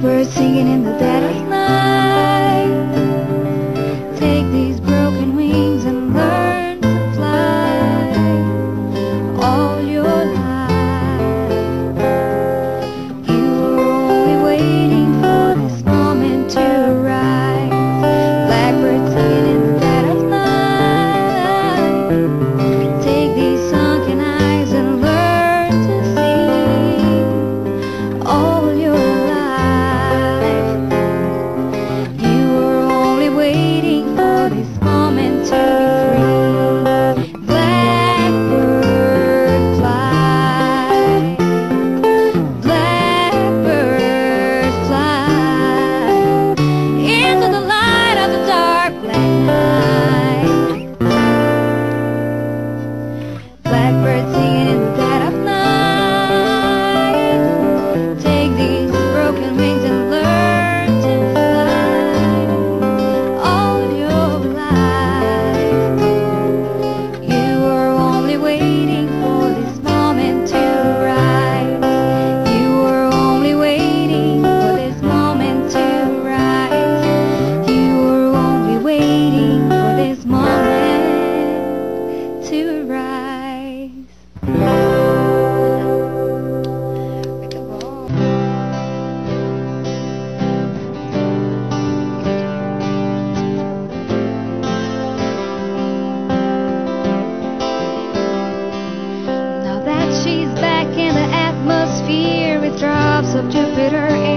birds singing in the dead of night. Take these waiting. of Jupiter